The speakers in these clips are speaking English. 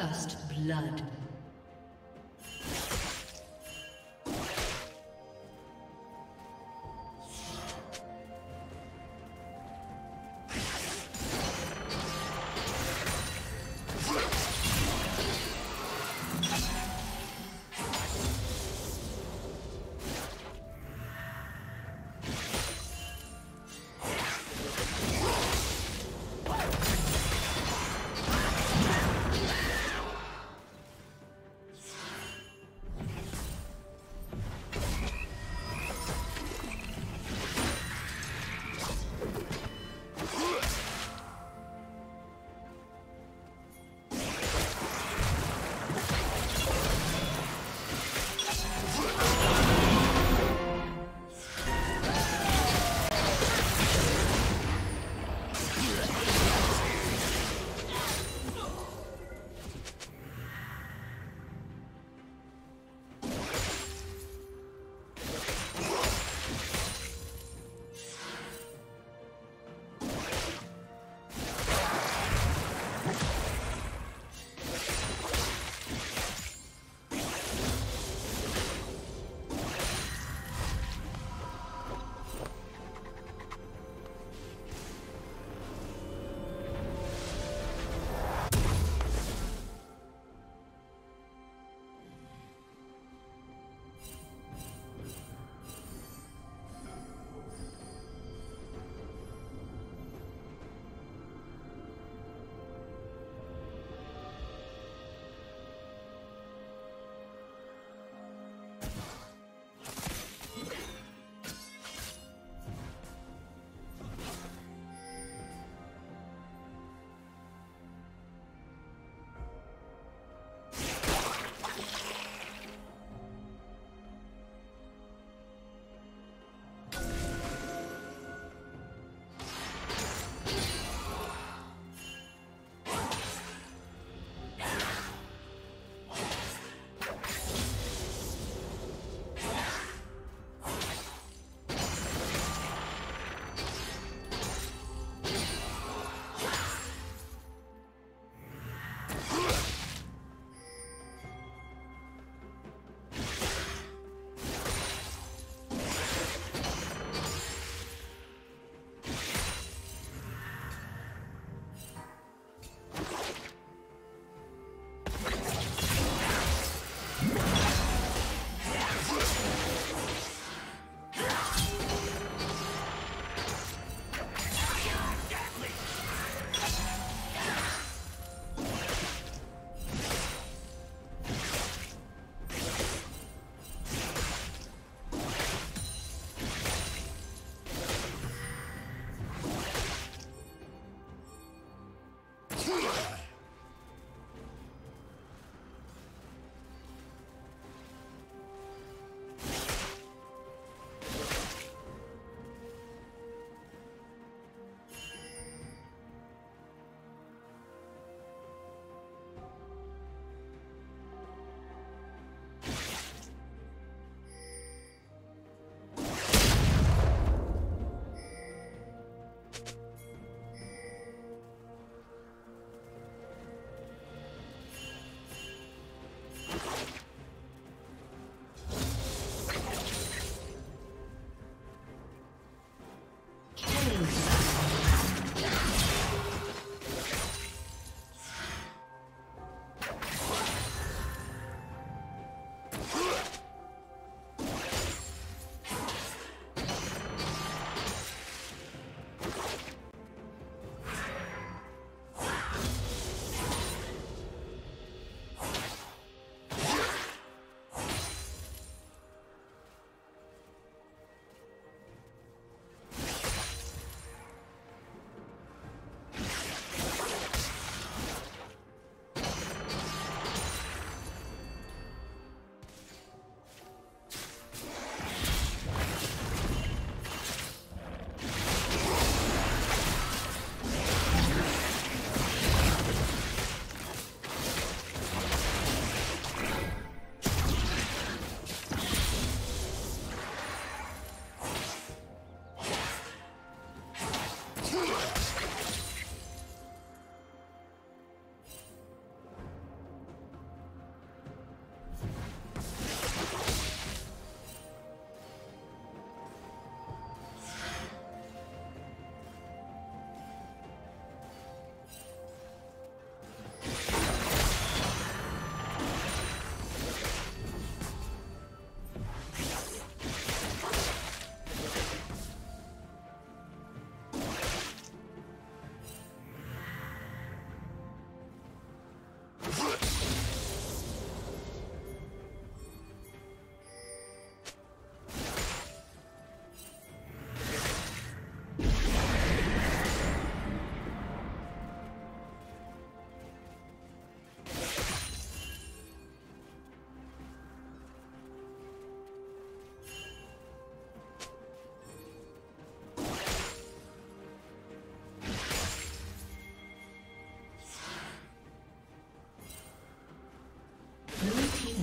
First blood.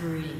Spree.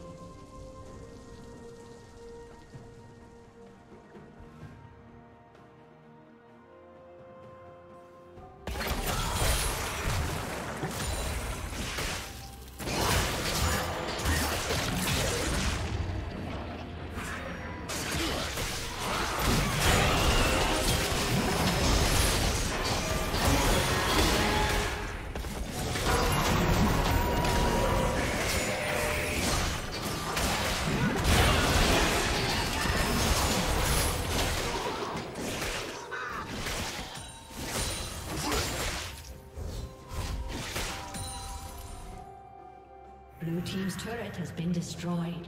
Been destroyed.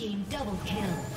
team double kill.